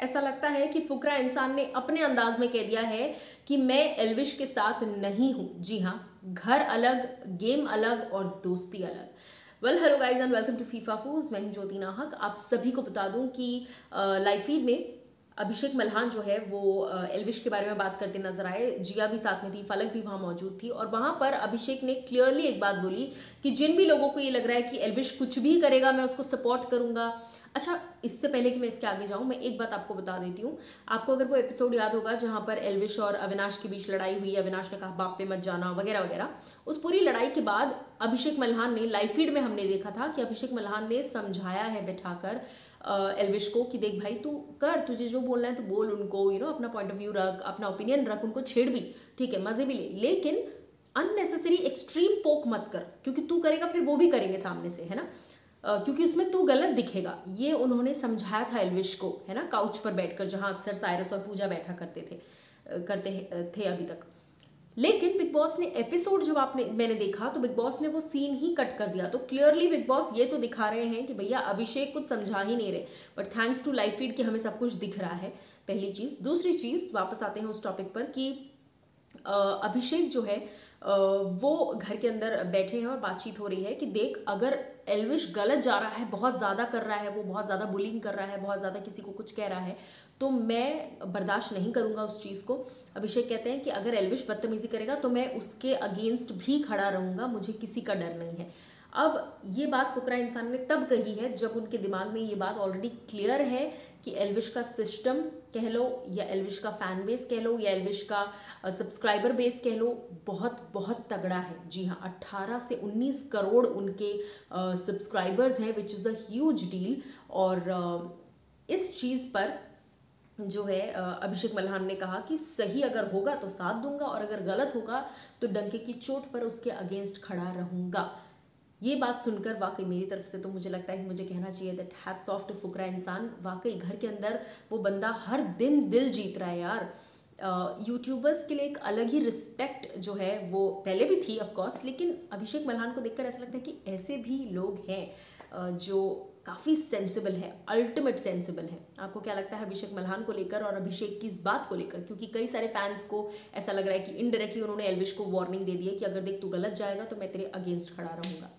ऐसा लगता है कि फुकरा इंसान ने अपने अंदाज में कह दिया है कि मैं एलविश के साथ नहीं हूँ। जी हाँ घर अलग, गेम अलग और दोस्ती अलग। Well hello guys and welcome to FIFA फूज मैं ज्योति नाहक। आप सभी को बता दूँ कि लाइव फ़ीड में अभिषेक मल्हान जो है वो एलविश के बारे में बात करते नज़र आए। जिया भी साथ में थी, फलक भी वहाँ मौजूद थी और वहाँ पर अभिषेक ने क्लियरली एक बात बोली कि जिन भी लोगों को ये लग रहा है कि एलविश कुछ भी करेगा, मैं उसको सपोर्ट करूँगा। अच्छा इससे पहले कि मैं इसके आगे जाऊँ, मैं एक बात आपको बता देती हूँ। आपको अगर वो एपिसोड याद होगा जहाँ पर एलविश और अविनाश के बीच लड़ाई हुई, अविनाश ने कहा, बाप पे मत जाना, वगैरह वगैरह। उस पूरी लड़ाई के बाद अभिषेक मल्हान ने लाइव फ़ीड में हमने देखा था कि अभिषेक मल्हान ने समझाया है बैठाकर एलविश को कि देख भाई तू कर तुझे जो बोलना है तो बोल उनको यू you नो know, अपना पॉइंट ऑफ़ व्यू रख अपना ओपिनियन रख उनको छेड़ भी ठीक है मज़े भी ले। लेकिन अननेसेसरी एक्सट्रीम पोक मत कर क्योंकि तू करेगा फिर वो भी करेंगे सामने से है ना? Uh, क्योंकि उसमें तू गलत दिखेगा। ये उन्होंने समझाया था एलविश को है ना? काउच पर बैठकर जहाँ अक्सर साइरस और पूजा बैठा करते थे करते थे अभी तक। लेकिन बिग बॉस ने एपिसोड जब आपने, मैंने देखा तो बिग बॉस ने वो सीन ही कट कर दिया। तो क्लियरली बिग बॉस ये तो दिखा रहे हैं कि भैया अभिषेक कुछ समझा ही नहीं रहे। But thanks to life feed कि हमें सब कुछ दिख रहा है, पहली चीज़। दूसरी चीज़, वापस आते हैं उस टॉपिक पर कि अभिषेक जो है वो घर के अंदर बैठे हैं और बातचीत हो रही है कि देख, अगर एलविश गलत जा रहा है, बहुत ज़्यादा कर रहा है, वो बहुत ज़्यादा बुलिंग कर रहा है, बहुत ज़्यादा किसी को कुछ कह रहा है तो मैं बर्दाश्त नहीं करूँगा उस चीज़ को। अभिषेक कहते हैं कि अगर एलविश बदतमीज़ी करेगा तो मैं उसके अगेंस्ट भी खड़ा रहूँगा, मुझे किसी का डर नहीं है। अब ये बात फुकरा इंसान ने तब कही है जब उनके दिमाग में ये बात ऑलरेडी क्लियर है कि एलविश का सिस्टम कह लो या एलविश का फ़ैन बेस कह लो या एलविश का सब्सक्राइबर बेस कह लो, बहुत बहुत तगड़ा है। जी हाँ 18 से 19 करोड़ उनके सब्सक्राइबर्स हैं which is a huge deal और इस चीज़ पर जो है अभिषेक मल्हान ने कहा कि सही अगर होगा तो साथ दूँगा और अगर गलत होगा तो डंके की चोट पर उसके अगेंस्ट खड़ा रहूँगा। ये बात सुनकर वाकई मेरी तरफ़ से तो मुझे लगता है कि मुझे कहना चाहिए दैट हैट्स ऑफ़ टू फुकरा इंसान। वाकई घर के अंदर वो बंदा हर दिन दिल जीत रहा है यार। यूट्यूबर्स के लिए एक अलग ही रिस्पेक्ट जो है, वो पहले भी थी ऑफ़ कोर्स लेकिन अभिषेक मल्हान को देखकर ऐसा लगता है कि ऐसे भी लोग हैं। जो काफ़ी सेंसिबल है अल्टीमेट सेंसिबल है। आपको क्या लगता है अभिषेक मल्हान को लेकर और अभिषेक की इस बात को लेकर? क्योंकि कई सारे फैंस को ऐसा लग रहा है कि इनडायरेक्टली उन्होंने एलविश को वार्निंग दे दी है कि अगर देख तू गलत जाएगा तो मैं तेरे अगेंस्ट खड़ा रहूँगा।